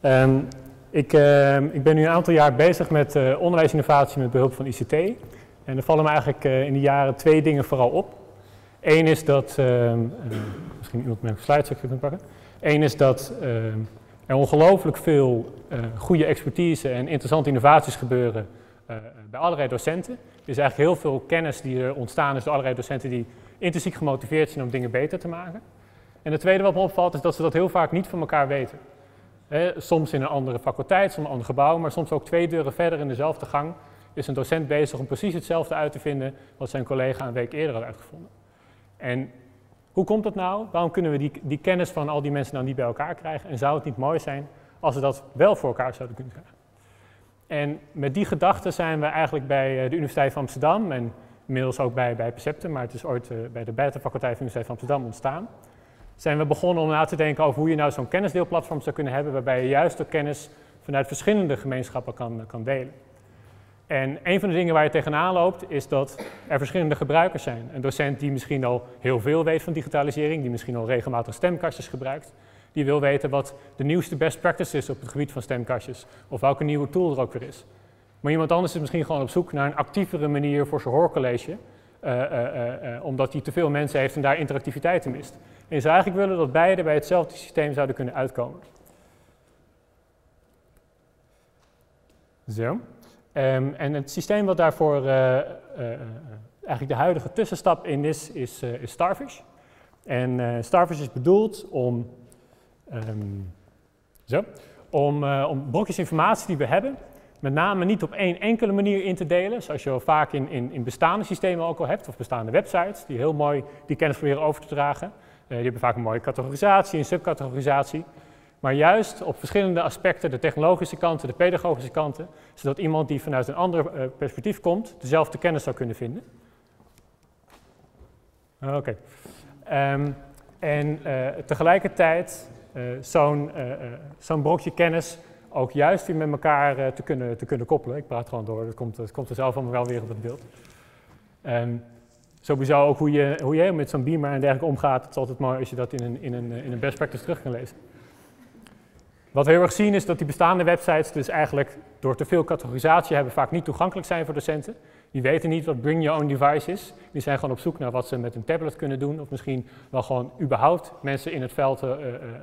Ehm, ik, ehm, ik, ben nu een aantal jaar bezig met uh, onderwijsinnovatie met behulp van ICT. En er vallen me eigenlijk uh, in die jaren twee dingen vooral op. Eén is dat, uh, misschien iemand mijn slides even pakken. Eén is dat er ongelooflijk veel goede expertise en interessante innovaties gebeuren bij allerlei docenten. Er is eigenlijk heel veel kennis die er ontstaan is door allerlei docenten die intrinsiek gemotiveerd zijn om dingen beter te maken. En het tweede wat me opvalt is dat ze dat heel vaak niet van elkaar weten. Soms in een andere faculteit, soms een ander gebouw, maar soms ook twee deuren verder in dezelfde gang is een docent bezig om precies hetzelfde uit te vinden wat zijn collega een week eerder had uitgevonden. En hoe komt dat nou? Waarom kunnen we die, die kennis van al die mensen nou niet bij elkaar krijgen? En zou het niet mooi zijn als we dat wel voor elkaar zouden kunnen krijgen? En met die gedachte zijn we eigenlijk bij eh, de Universiteit van Amsterdam en inmiddels ook bij, bij Perceptum, maar het is ooit uh, bij de buitenfaculteit van de Universiteit van Amsterdam ontstaan zijn we begonnen om na te denken over hoe je nou zo'n kennisdeelplatform zou kunnen hebben, waarbij je juist de kennis vanuit verschillende gemeenschappen kan, kan delen. En een van de dingen waar je tegenaan loopt, is dat er verschillende gebruikers zijn. Een docent die misschien al heel veel weet van digitalisering, die misschien al regelmatig stemkastjes gebruikt, die wil weten wat de nieuwste best practice is op het gebied van stemkastjes, of welke nieuwe tool er ook weer is. Maar iemand anders is misschien gewoon op zoek naar een actievere manier voor zijn hoorcollege, uh, uh, omdat hij te veel mensen heeft en daar interactiviteit in mist. En je zou eigenlijk willen dat beide bij hetzelfde systeem zouden kunnen uitkomen. Zo. Um, en het systeem wat daarvoor uh, uh, eigenlijk de huidige tussenstap in is, is, is Starfish. En Starfish is bedoeld om, um, zo, om, om blokjes informatie die we hebben, met name niet op één enkele manier in te delen, zoals je vaak in, in, in bestaande systemen ook al hebt, of bestaande websites, die heel mooi die kennis proberen over te dragen. Eh, die hebben vaak een mooie categorisatie, een subcategorisatie. Maar juist op verschillende aspecten, de technologische kanten, de pedagogische kanten, zodat iemand die vanuit een ander uh, perspectief komt, dezelfde kennis zou kunnen vinden. Oké. Okay. Um, en uh, tegelijkertijd zo'n zo'n brokje kennis ook juist weer met elkaar te, kunnen, te kunnen koppelen. Ik praat gewoon door, dat komt, komt er zelf allemaal wel weer op het beeld. Um, sowieso ook hoe je, hoe je met zo'n beamer en dergelijke omgaat. Het is altijd mooi als je dat in een, in, een, in een best practice terug kan lezen. Wat we heel erg zien is dat die bestaande websites dus eigenlijk door te veel categorisatie hebben vaak niet toegankelijk zijn voor docenten. Die weten niet wat bring your own device is. Die zijn gewoon op zoek naar wat ze met een tablet kunnen doen. Of misschien wel gewoon überhaupt mensen in het veld uh, uh,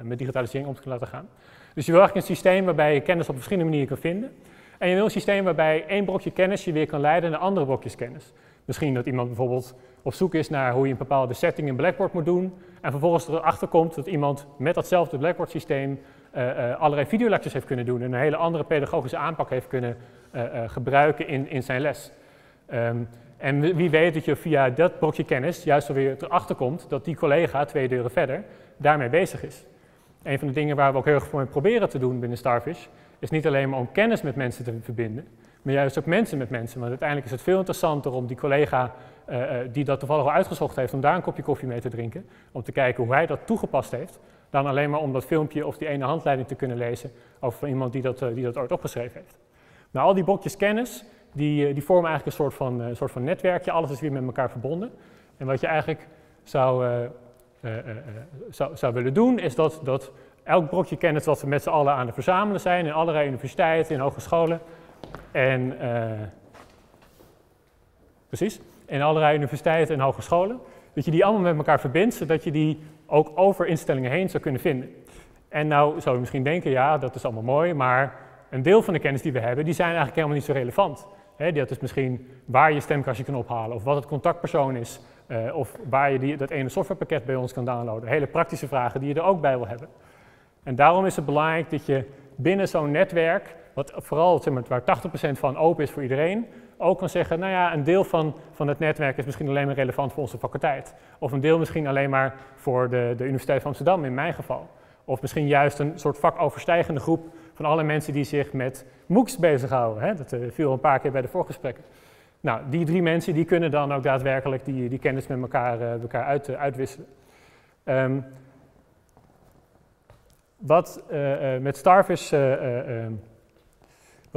met digitalisering om te laten gaan. Dus je wil eigenlijk een systeem waarbij je kennis op verschillende manieren kan vinden. En je wil een systeem waarbij één brokje kennis je weer kan leiden naar andere brokjes kennis. Misschien dat iemand bijvoorbeeld op zoek is naar hoe je een bepaalde setting in Blackboard moet doen. En vervolgens erachter komt dat iemand met datzelfde Blackboard systeem uh, uh, allerlei videolectures heeft kunnen doen. En een hele andere pedagogische aanpak heeft kunnen uh, gebruiken in, in zijn les. Um, en wie weet dat je via dat brokje kennis juist alweer erachter komt dat die collega twee deuren verder daarmee bezig is. Een van de dingen waar we ook heel erg voor proberen te doen binnen Starfish, is niet alleen maar om kennis met mensen te verbinden, maar juist ook mensen met mensen. Want uiteindelijk is het veel interessanter om die collega uh, die dat toevallig al uitgezocht heeft, om daar een kopje koffie mee te drinken, om te kijken hoe hij dat toegepast heeft, dan alleen maar om dat filmpje of die ene handleiding te kunnen lezen over iemand die dat, uh, die dat ooit opgeschreven heeft. Nou, al die blokjes kennis, die, die vormen eigenlijk een soort van, uh, soort van netwerkje, alles is weer met elkaar verbonden. En wat je eigenlijk zou, zou, zou willen doen, is dat, dat elk brokje kennis wat we met z'n allen aan het verzamelen zijn, in allerlei universiteiten, in hogescholen, en precies, in allerlei universiteiten en hogescholen, dat je die allemaal met elkaar verbindt, zodat je die ook over instellingen heen zou kunnen vinden. En nou zou je misschien denken, ja, dat is allemaal mooi, maar een deel van de kennis die we hebben, die zijn eigenlijk helemaal niet zo relevant. Dat is misschien waar je stemkastje kan ophalen, of wat het contactpersoon is, uh, of waar je die, dat ene softwarepakket bij ons kan downloaden. Hele praktische vragen die je er ook bij wil hebben. En daarom is het belangrijk dat je binnen zo'n netwerk, wat vooral zeg maar, waar 80% van open is voor iedereen, ook kan zeggen, nou ja, een deel van, van het netwerk is misschien alleen maar relevant voor onze faculteit. Of een deel misschien alleen maar voor de, de Universiteit van Amsterdam, in mijn geval. Of misschien juist een soort vakoverstijgende groep van alle mensen die zich met MOOCs bezighouden. Hè? Dat uh, viel een paar keer bij de voorgesprekken. Nou, die drie mensen die kunnen dan ook daadwerkelijk die, die kennis met elkaar, uh, elkaar uit, uh, uitwisselen. Um, wat met Starfish ehm,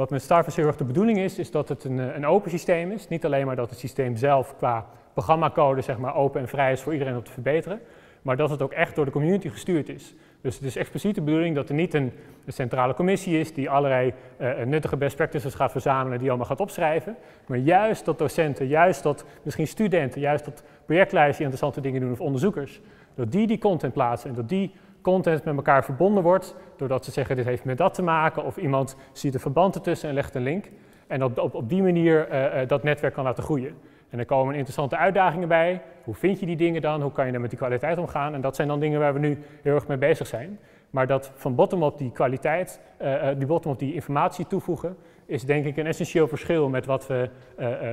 wat met erg de bedoeling is, is dat het een, eh, een, open systeem is. Niet alleen maar dat het systeem zelf qua programmacode zeg maar, open en vrij is voor iedereen om te verbeteren. maar dat het ook echt door de community gestuurd is. Dus het is expliciet de bedoeling dat er niet een, centrale commissie is die allerlei uh, nuttige best practices gaat verzamelen, die allemaal gaat opschrijven. Maar juist dat docenten, juist dat misschien studenten, juist dat projectleiders die interessante dingen doen of onderzoekers, dat die die content plaatsen en dat die content met elkaar verbonden wordt, doordat ze zeggen dit heeft met dat te maken of iemand ziet een verband ertussen en legt een link. En op, op, op die manier uh, dat netwerk kan laten groeien. En er komen interessante uitdagingen bij. Hoe vind je die dingen dan? Hoe kan je dan met die kwaliteit omgaan? En dat zijn dan dingen waar we nu heel erg mee bezig zijn. Maar dat van bottom-up die kwaliteit, uh, die bottom-up die informatie toevoegen, is denk ik een essentieel verschil met wat we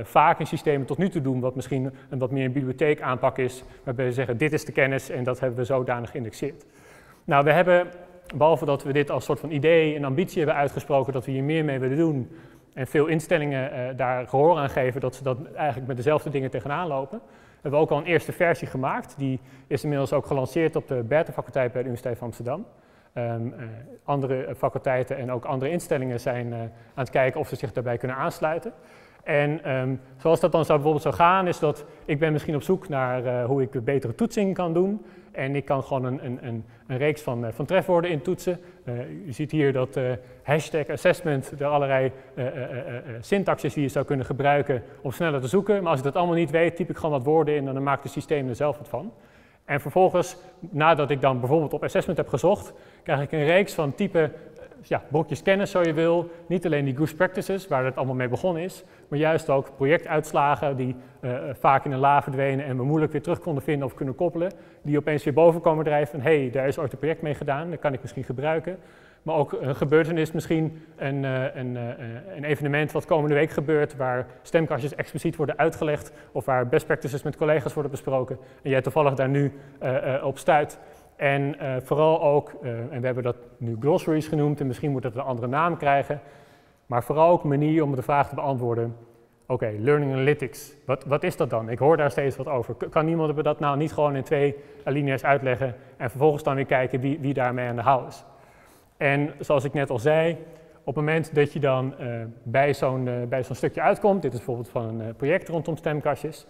vaak in systemen tot nu toe doen, wat misschien een wat meer een bibliotheek aanpak is, waarbij we zeggen dit is de kennis en dat hebben we zodanig geïndexeerd. Nou, we hebben, behalve dat we dit als soort van idee en ambitie hebben uitgesproken dat we hier meer mee willen doen, en veel instellingen uh, daar gehoor aan geven dat ze dat eigenlijk met dezelfde dingen tegenaan lopen. We hebben ook al een eerste versie gemaakt. Die is inmiddels ook gelanceerd op de beta-faculteit bij de Universiteit van Amsterdam. Um, uh, andere faculteiten en ook andere instellingen zijn aan het kijken of ze zich daarbij kunnen aansluiten. En um, zoals dat dan zou bijvoorbeeld zou gaan, is dat ik ben misschien op zoek naar hoe ik betere toetsing kan doen. En ik kan gewoon een, een, een, een reeks van, van trefwoorden intoetsen. Uh, u ziet hier dat hashtag assessment, er allerlei syntax is die je zou kunnen gebruiken om sneller te zoeken. Maar als ik dat allemaal niet weet, typ ik gewoon wat woorden in en dan maakt het systeem er zelf wat van. En vervolgens, nadat ik dan bijvoorbeeld op assessment heb gezocht, krijg ik een reeks van type ja, blokjes kennis, zo je wil. Niet alleen die goose practices, waar het allemaal mee begonnen is, maar juist ook projectuitslagen die uh, vaak in een la verdwenen en we moeilijk weer terug konden vinden of kunnen koppelen. Die opeens weer boven komen drijven van hé, hey, daar is ooit een project mee gedaan, dat kan ik misschien gebruiken. Maar ook een gebeurtenis, misschien een, uh, een, een, evenement wat komende week gebeurt, waar stemkastjes expliciet worden uitgelegd of waar best practices met collega's worden besproken en jij toevallig daar nu op stuit. En uh, vooral ook, uh, en we hebben dat nu glossaries genoemd en misschien moet dat een andere naam krijgen, maar vooral ook een manier om de vraag te beantwoorden, oké, learning analytics, wat, wat is dat dan? Ik hoor daar steeds wat over. Kan iemand dat nou niet gewoon in twee alinea's uitleggen en vervolgens dan weer kijken wie, wie daarmee aan de haal is? En zoals ik net al zei, op het moment dat je dan uh, bij zo'n bij zo'n stukje uitkomt, dit is bijvoorbeeld van een project rondom stemkastjes,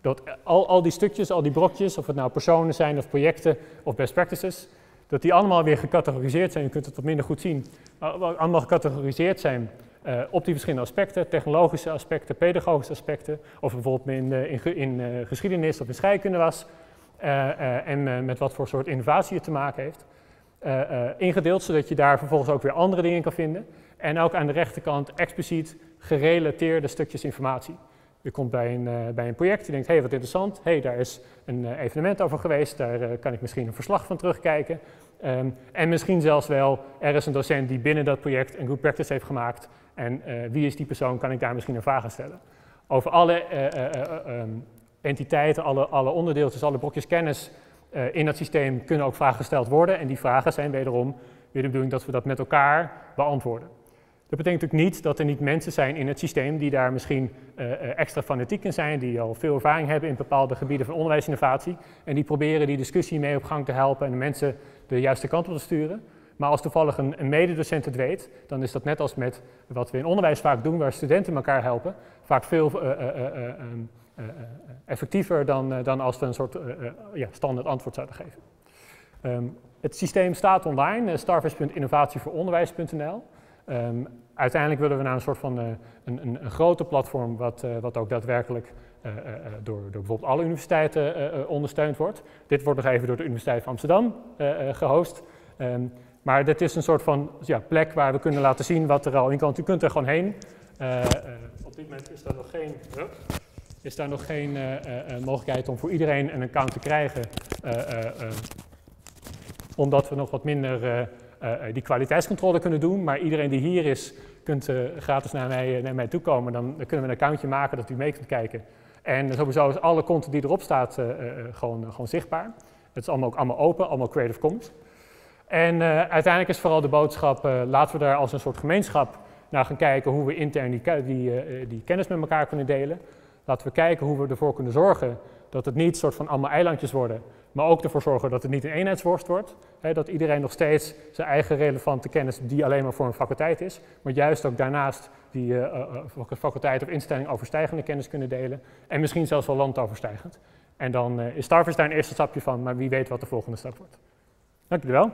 dat al, al die stukjes, al die brokjes, of het nou personen zijn of projecten of best practices, dat die allemaal weer gecategoriseerd zijn. Je kunt het wat minder goed zien. Allemaal gecategoriseerd zijn uh, op die verschillende aspecten, technologische aspecten, pedagogische aspecten, of bijvoorbeeld in, uh, in, in uh, geschiedenis of in scheikunde was, en met wat voor soort innovatie het te maken heeft. ingedeeld, zodat je daar vervolgens ook weer andere dingen kan vinden. En ook aan de rechterkant expliciet gerelateerde stukjes informatie. Je komt bij een, uh, bij een project, je denkt, hé, hey, wat interessant. Hey, daar is een uh, evenement over geweest, daar uh, kan ik misschien een verslag van terugkijken. Um, en misschien zelfs wel, er is een docent die binnen dat project een good practice heeft gemaakt. En wie is die persoon, kan ik daar misschien een vraag aan stellen. Over alle um, entiteiten, alle, alle onderdeeltjes, alle blokjes kennis in dat systeem kunnen ook vragen gesteld worden. En die vragen zijn wederom weer de bedoeling dat we dat met elkaar beantwoorden. Dat betekent natuurlijk niet dat er niet mensen zijn in het systeem die daar misschien uh, extra fanatiek in zijn, die al veel ervaring hebben in bepaalde gebieden van onderwijsinnovatie en die proberen die discussie mee op gang te helpen en de mensen de juiste kant op te sturen. Maar als toevallig een, mededocent het weet, dan is dat net als met wat we in onderwijs vaak doen, waar studenten elkaar helpen, vaak veel uh, uh, effectiever dan, dan als we een soort ja, standaard antwoord zouden geven. Um, het systeem staat online, starfish.innovatievoorontwijs.nl. Um, uiteindelijk willen we naar een soort van uh, een, een, een groter platform, wat, uh, wat ook daadwerkelijk uh, door, door bijvoorbeeld alle universiteiten ondersteund wordt. Dit wordt nog even door de Universiteit van Amsterdam gehost. Um, maar dit is een soort van ja, plek waar we kunnen laten zien wat er al in kan. U kunt er gewoon heen. op dit moment is daar nog geen, is daar nog geen mogelijkheid om voor iedereen een account te krijgen. omdat we nog wat minder die kwaliteitscontrole kunnen doen. Maar iedereen die hier is, kunt uh, gratis naar mij, naar mij toe komen. Dan, dan, kunnen we een accountje maken dat u mee kunt kijken. En sowieso is alle content die erop staat gewoon, gewoon zichtbaar. Het is allemaal ook allemaal open, allemaal Creative Commons. En uiteindelijk is vooral de boodschap, laten we daar als een soort gemeenschap naar gaan kijken hoe we intern die, die, die kennis met elkaar kunnen delen. Laten we kijken hoe we ervoor kunnen zorgen dat het niet soort van allemaal eilandjes worden, maar ook ervoor zorgen dat het niet een eenheidsworst wordt. Hè, dat iedereen nog steeds zijn eigen relevante kennis, die alleen maar voor een faculteit is, maar juist ook daarnaast die uh, uh, faculteit of instelling overstijgende kennis kunnen delen. En misschien zelfs wel landoverstijgend. En dan is Starfish daar een eerste stapje van, maar wie weet wat de volgende stap wordt. Dank jullie wel.